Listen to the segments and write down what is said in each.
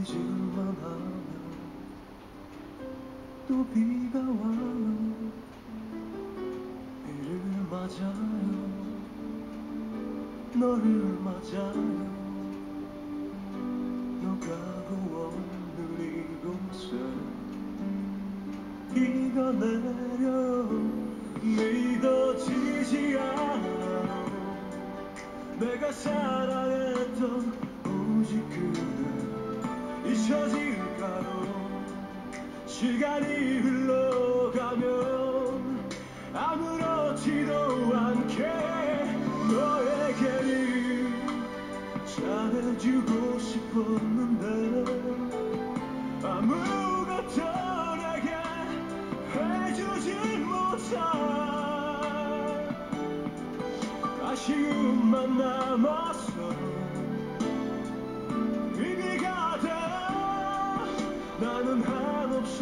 비주만 하면 또 비가 와요. 비를 맞아요. 너를 맞아요. 너가 고오늘 이곳에 비가 내려 믿어지지 않아. 내가 사랑했던 오직 그대. 잊혀질까요 시간이 흘러가면 아무렇지도 않게 너에게는 잘해주고 싶었는데 아무것도 내게 해주지 못한 아쉬움만 남았어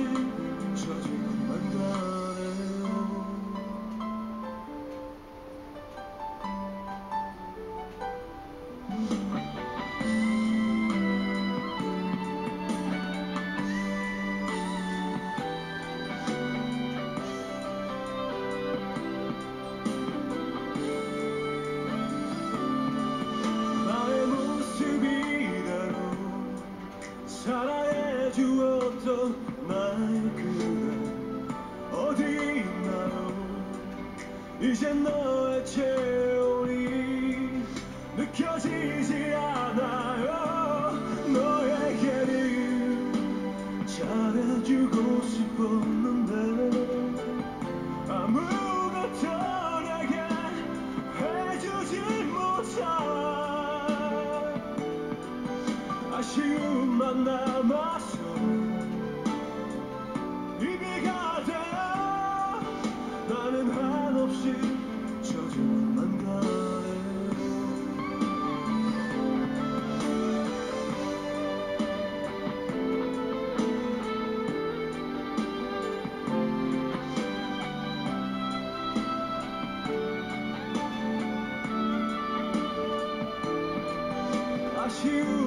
한 주었던 나의 그대 어디 있나요? 이젠 너의 체온이 느껴지지 않아요. 너에게는 잘해주고 싶었는데 아무것도 내게 해주지 못한 아쉬움만 남았어 아쉬